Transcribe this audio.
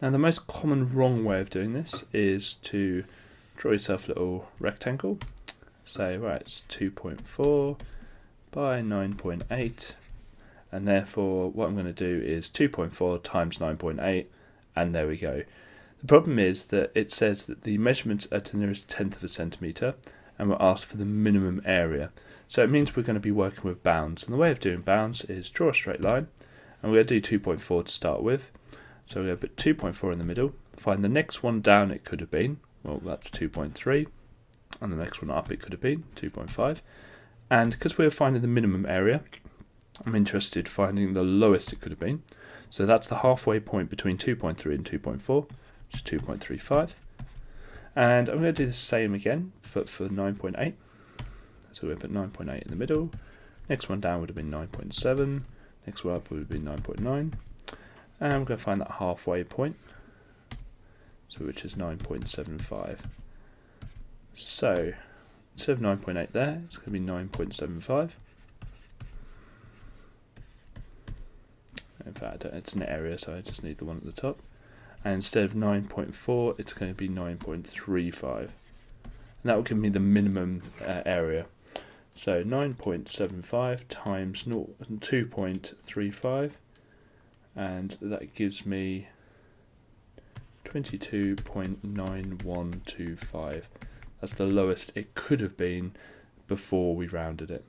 Now the most common wrong way of doing this is to draw yourself a little rectangle. Say, right, it's 2.4 by 9.8 and therefore what I'm going to do is 2.4 times 9.8 and there we go. The problem is that it says that the measurements are to the nearest tenth of a centimetre and we're asked for the minimum area. So it means we're going to be working with bounds. And the way of doing bounds is draw a straight line and we're going to do 2.4 to start with. So we're going to put 2.4 in the middle, find the next one down it could have been, well that's 2.3, and the next one up it could have been 2.5. And because we're finding the minimum area, I'm interested finding the lowest it could have been. So that's the halfway point between 2.3 and 2.4, which is 2.35. And I'm going to do the same again for, for 9.8. So we put 9.8 in the middle. Next one down would have been 9.7. Next one up would have been 9.9. And I'm going to find that halfway point, so which is 9.75. So instead of 9.8 there, it's going to be 9.75. In fact, it's an area, so I just need the one at the top. And instead of 9.4, it's going to be 9.35. And that will give me the minimum uh, area. So 9.75 times 2.35, and that gives me 22.9125. That's the lowest it could have been before we rounded it.